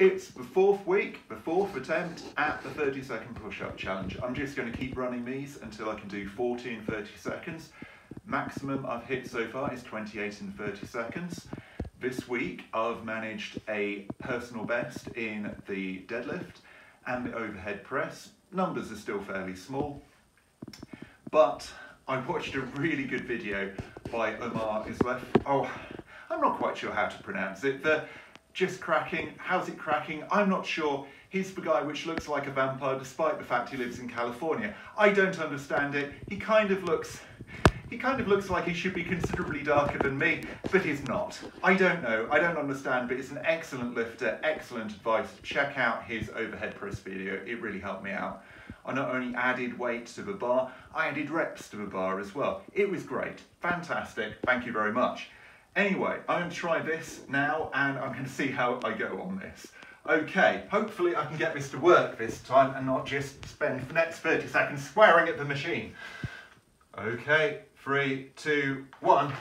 It's the fourth week, the fourth attempt at the 30 second push up challenge. I'm just going to keep running these until I can do 40 in 30 seconds. Maximum I've hit so far is 28 in 30 seconds. This week I've managed a personal best in the deadlift and the overhead press. Numbers are still fairly small, but I watched a really good video by Omar Isuf. Oh, I'm not quite sure how to pronounce it. The just cracking, how's it cracking? I'm not sure. He's the guy which looks like a vampire despite the fact he lives in California. I don't understand it. He kind of looks he kind of looks like he should be considerably darker than me, but he's not. I don't know, I don't understand, but it's an excellent lifter, excellent advice. Check out his overhead press video, it really helped me out. I not only added weight to the bar, I added reps to the bar as well. It was great, fantastic, thank you very much. Anyway, I'm going to try this now and I'm going to see how I go on this. Okay, hopefully I can get this to work this time and not just spend the next 30 seconds swearing at the machine. Okay, three, two, one.